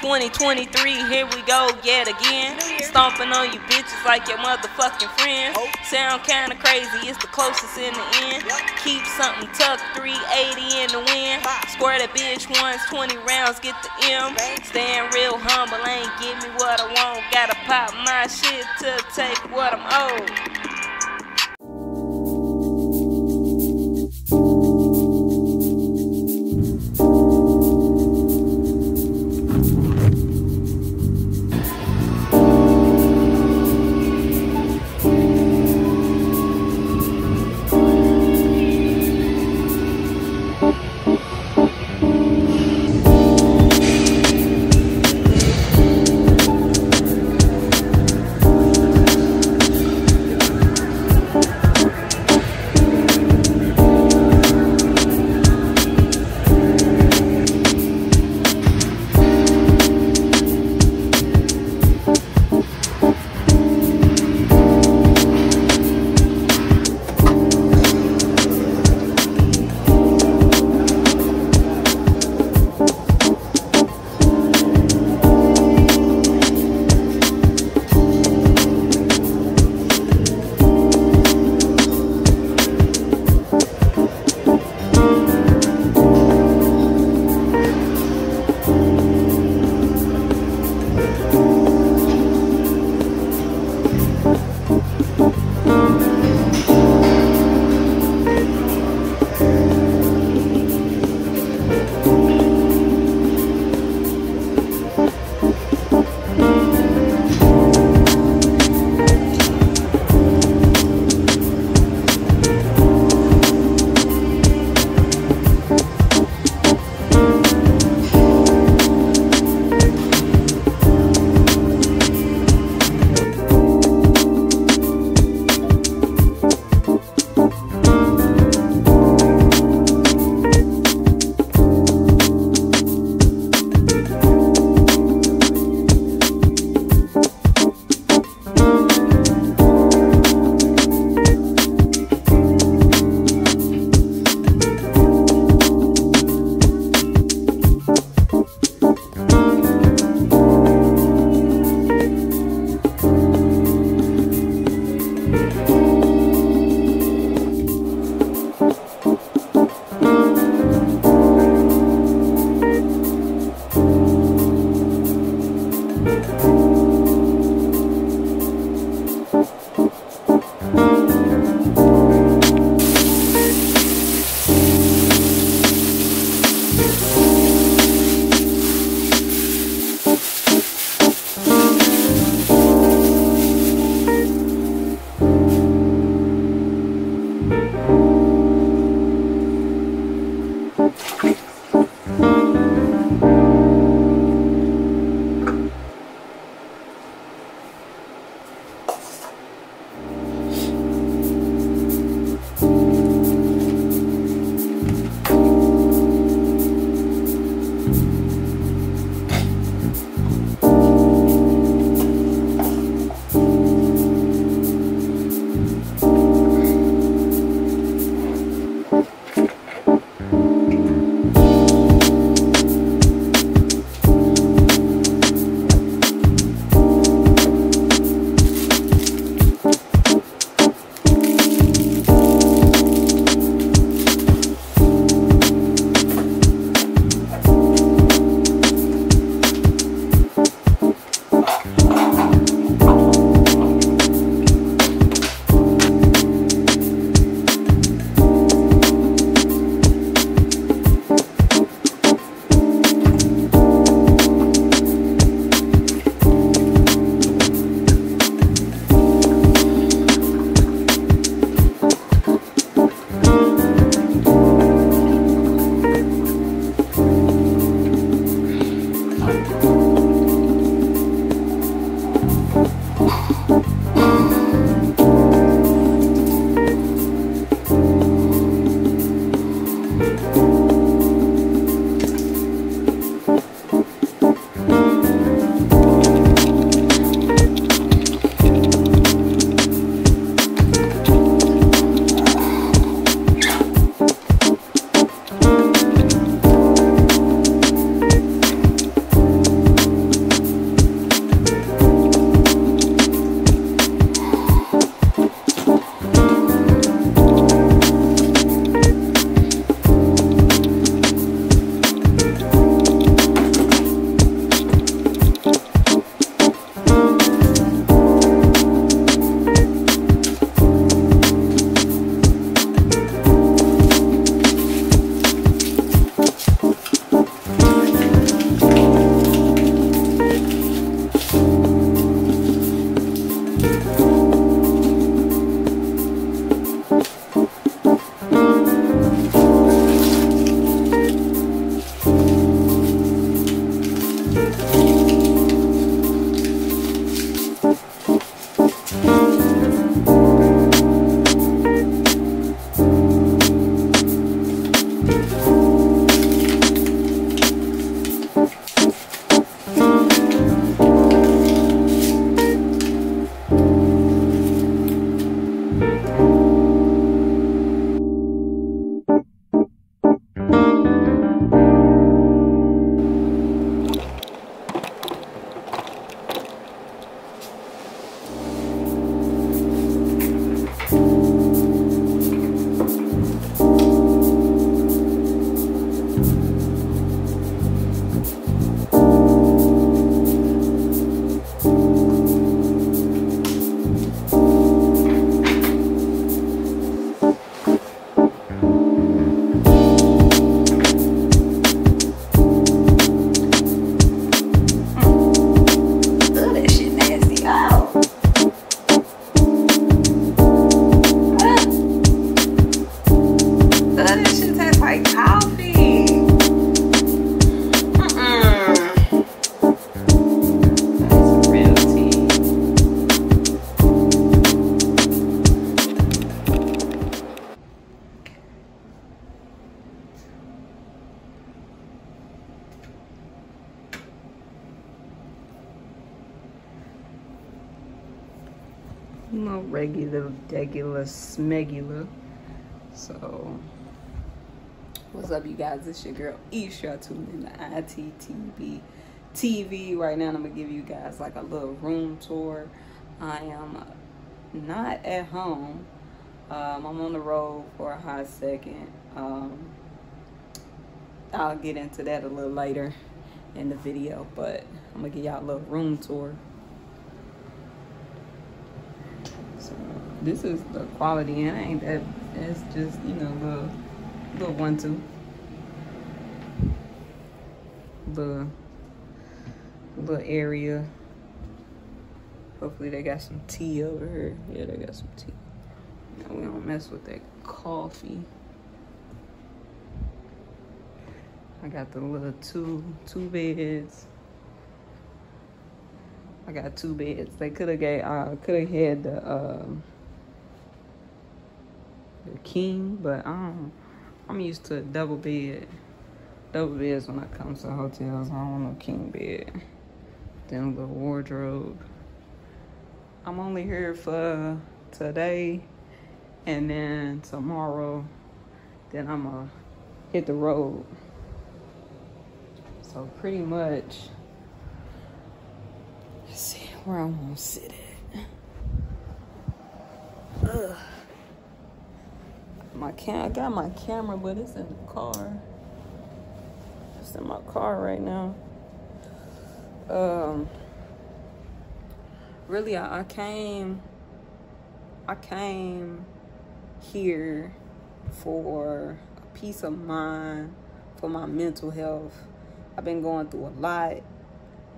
2023, here we go yet again. Stomping on you bitches like your motherfucking friends. Sound kinda crazy, it's the closest in the end. Keep something tucked, 380 in the wind. Square that bitch once, 20 rounds, get the M. Staying real humble, ain't give me what I want. Gotta pop my shit to take what I'm owed. Regular, regular, smegula. So, what's up, you guys? It's your girl Isha tuned in to ITTB TV. Right now, I'm gonna give you guys like a little room tour. I am not at home. Um, I'm on the road for a hot second. Um, I'll get into that a little later in the video, but I'm gonna give y'all a little room tour. This is the quality and it ain't that it's just you know little little one two. The little area. Hopefully they got some tea over here. Yeah they got some tea. Now we don't mess with that coffee. I got the little two two beds. I got two beds. They could have gave uh could have had the um king, but um, I'm used to double bed. Double beds when it comes to hotels. I don't want no king bed. Then a little wardrobe. I'm only here for today and then tomorrow. Then I'm gonna hit the road. So pretty much, let's see where I'm gonna sit at. Ugh my cam I got my camera, but it's in the car. It's in my car right now. Um really I, I came I came here for a peace of mind, for my mental health. I've been going through a lot.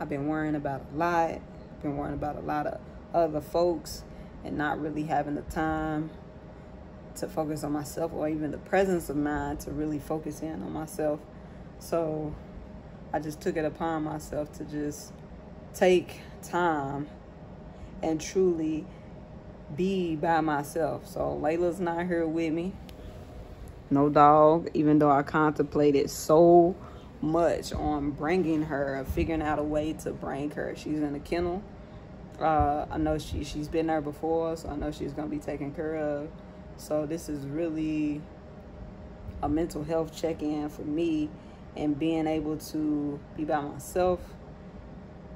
I've been worrying about a lot. I've been worrying about a lot of other folks and not really having the time to focus on myself or even the presence of mind to really focus in on myself. So I just took it upon myself to just take time and truly be by myself. So Layla's not here with me. No dog, even though I contemplated so much on bringing her, figuring out a way to bring her. She's in a kennel. Uh, I know she, she's been there before, so I know she's going to be taken care of. So this is really a mental health check-in for me and being able to be by myself,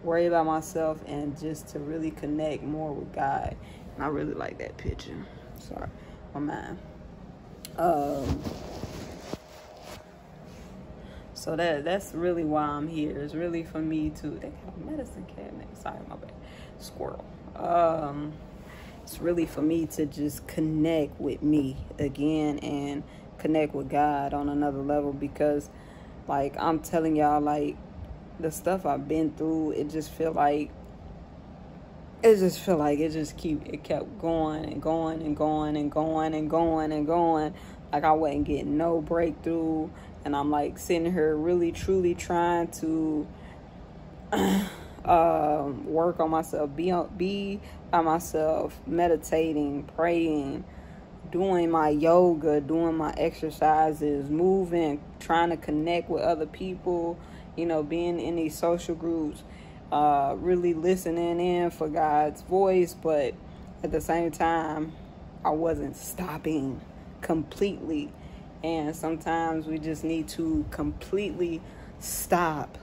worry about myself, and just to really connect more with God. And I really like that picture. Sorry, my mind. Um, so that that's really why I'm here. It's really for me to. They have a medicine cabinet. Sorry, my bad. Squirrel. Um, it's really for me to just connect with me again and connect with God on another level because like I'm telling y'all like the stuff I've been through it just feel like it just feel like it just keep it kept going and going and going and going and going and going. Like I wasn't getting no breakthrough and I'm like sitting here really truly trying to um, work on myself, be on, be by myself, meditating, praying, doing my yoga, doing my exercises, moving, trying to connect with other people, you know, being in these social groups, uh, really listening in for God's voice, but at the same time, I wasn't stopping completely. And sometimes we just need to completely stop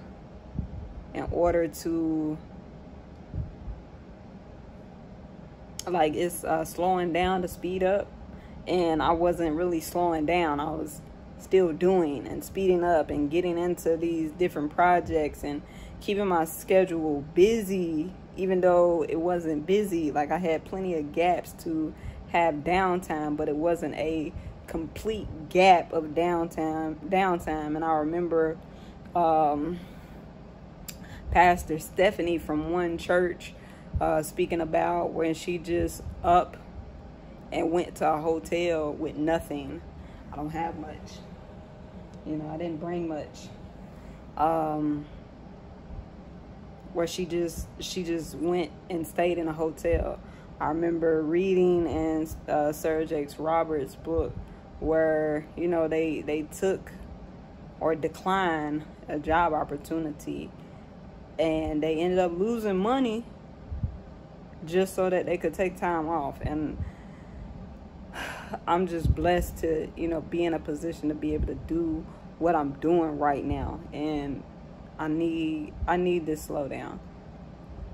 in order to like it's uh, slowing down to speed up. And i wasn't really slowing down. I was still doing and speeding up and getting into these different projects and keeping my schedule busy even though it wasn't busy. Like i had plenty of gaps to have downtime but it wasn't a complete gap of downtime downtime. And i remember um, Pastor Stephanie from one church uh, speaking about when she just up and went to a hotel with nothing. I don't have much. You know, I didn't bring much. Um, where she just she just went and stayed in a hotel. I remember reading in uh, Sarah Jakes Roberts' book where you know they they took or declined a job opportunity and they ended up losing money just so that they could take time off. And I'm just blessed to, you know, be in a position to be able to do what I'm doing right now. And I need I need this slowdown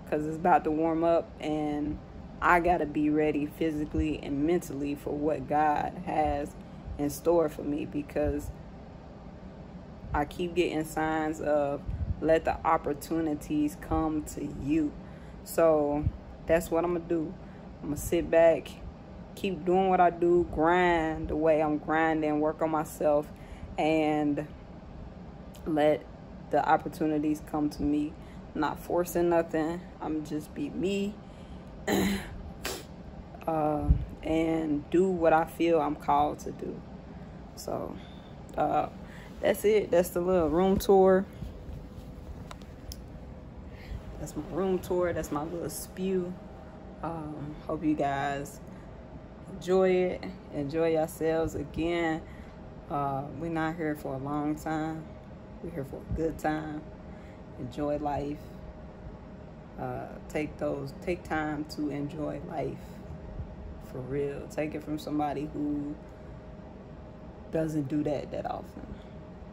cuz it's about to warm up and I got to be ready physically and mentally for what God has in store for me because I keep getting signs of let the opportunities come to you. So that's what I'm gonna do. I'm gonna sit back, keep doing what I do, grind the way I'm grinding, work on myself, and let the opportunities come to me. not forcing nothing. I'm just be me. uh, and do what I feel I'm called to do. So uh, that's it. That's the little room tour. That's my room tour. That's my little spew. Um, hope you guys enjoy it. Enjoy yourselves again. Uh, we're not here for a long time. We're here for a good time. Enjoy life. Uh, take those. Take time to enjoy life. For real. Take it from somebody who doesn't do that that often.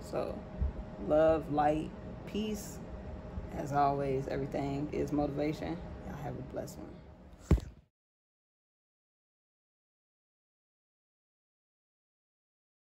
So, love, light, peace. As always, everything is motivation. Y'all have a blessed one.